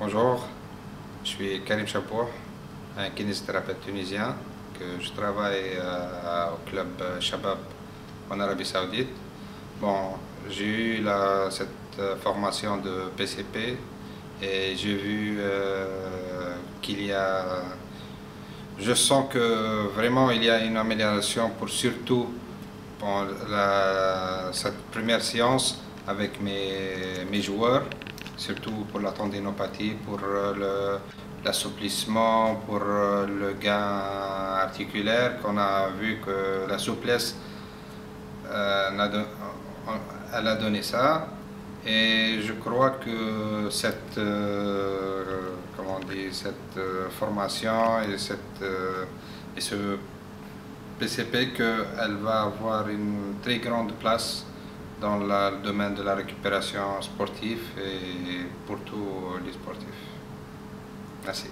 Bonjour, je suis Karim Chapour, un kinésithérapeute tunisien que je travaille euh, au club Shabab en Arabie Saoudite. J'ai eu cette euh, formation de PCP et j'ai vu euh, qu'il y a... Je sens que vraiment il y a une amélioration pour surtout pour cette première séance avec mes joueurs surtout pour la tendinopathie, pour euh, l'assouplissement, pour euh, le gain articulaire, qu'on a vu que la souplesse, euh, elle a donné ça. Et je crois que cette, comment cette formation et, cette, et ce PCP, qu'elle va avoir une très grande place dans le domaine de la récupération sportive et pour tous les sportifs. Merci.